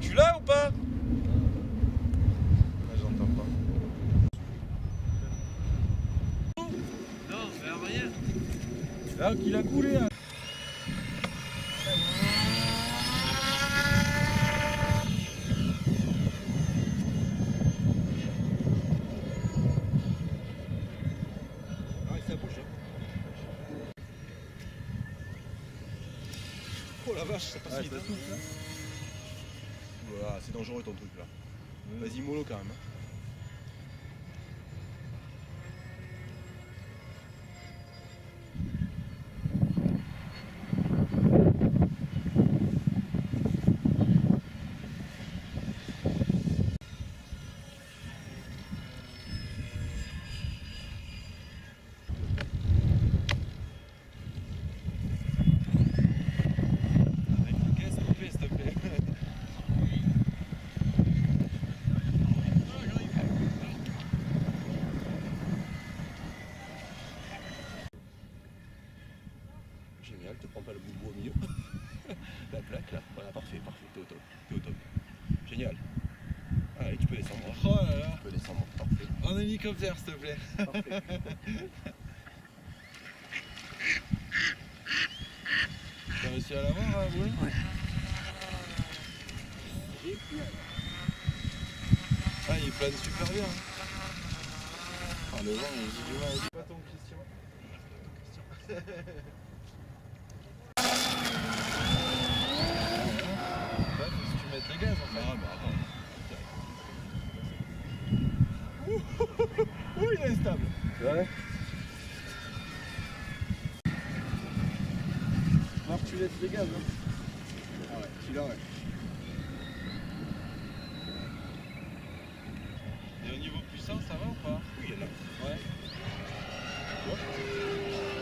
Tu l'as ou pas? Ah, J'entends pas. Non, mais rien. Là, qu'il a coulé. là. Ah, ça bouge. Oh la vache, ça passe Ouais, vite. Hein. Voilà, c'est dangereux ton truc là. Vas-y mollo quand même. hein. Avec le gaz coupé, s'il te plaît. Génial, te prends pas le bout au milieu. la plaque là, voilà, parfait, parfait, t'es au top, t'es au top. Génial. Allez, tu peux descendre. Oh là là. Tu peux descendre, parfait. En hélicoptère, s'il te plaît. parfait. T'as réussi à l'avoir, hein, Ah, il plane super bien. Ah, le vent, il dit du mal. C'est pas ton Christian. Bah, faut que tu mettes les gaz en fait. Ah bah attends. Ouh, il est stable. Ouais. Alors tu laisses les gaz. Hein. Ah ouais, celui-là ouais. Et au niveau puissance, ça va ou pas? Oui, il est là. Ouais.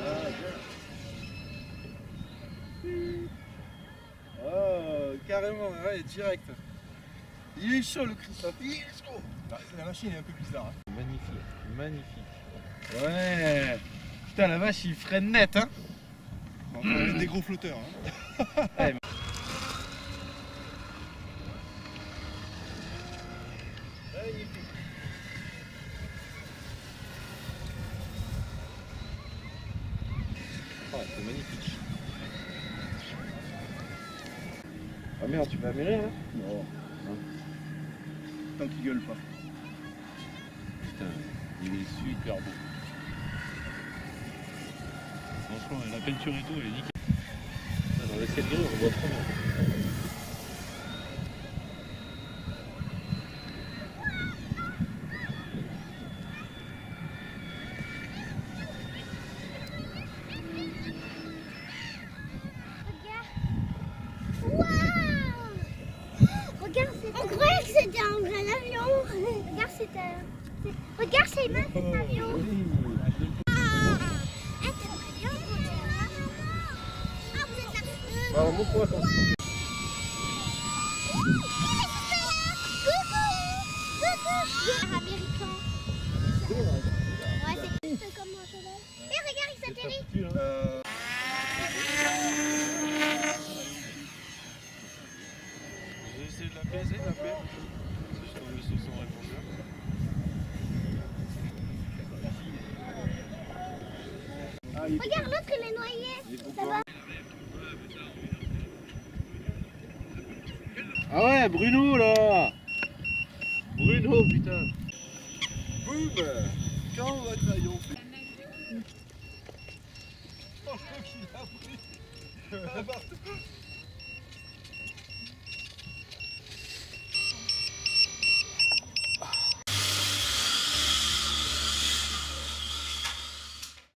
Ah, bien. Oh, carrément, ouais, direct. Il est chaud le Christophe. Il est chaud. Bah, la machine est un peu bizarre. hein. Magnifique, magnifique. Ouais. Putain, la vache, il freine net, hein. Bon, on va mettre des gros flotteurs. Hein. Oh, c'est magnifique. Ah merde, tu vas améler là Non. Tant qu'il gueule pas. Putain, il est super beau. Franchement, la peinture et tout, elle est nickel. Dans l'escalier, on voit trop bien. Regarde, c'est On croyait que c'était un vrai avion. Regarde, c'était. c'est- Regarde, c'est cet avion. Regarde, l'autre, il est noyé. Ça va Ah ouais, Bruno là Bruno, putain Boum Quand votre avion fait. Oh, je crois qu'il a pris.